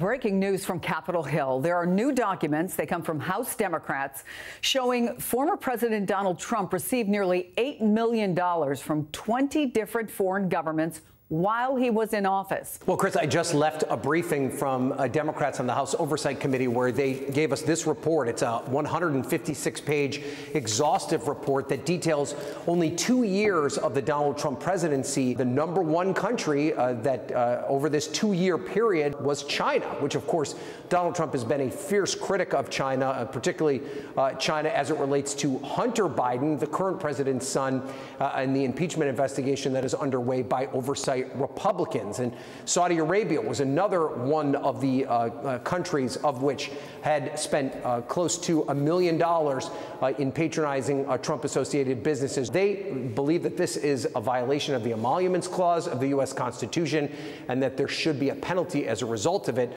Breaking news from Capitol Hill. There are new documents, they come from House Democrats, showing former President Donald Trump received nearly $8 million from 20 different foreign governments while he was in office. Well, Chris, I just left a briefing from uh, Democrats on the House Oversight Committee where they gave us this report. It's a 156 page exhaustive report that details only two years of the Donald Trump presidency. The number one country uh, that uh, over this two year period was China, which, of course, Donald Trump has been a fierce critic of China, uh, particularly uh, China as it relates to Hunter Biden, the current president's son, uh, and the impeachment investigation that is underway by Oversight Republicans. And Saudi Arabia was another one of the uh, uh, countries of which had spent uh, close to a million dollars uh, in patronizing Trump associated businesses. They believe that this is a violation of the Emoluments Clause of the U.S. Constitution and that there should be a penalty as a result of it.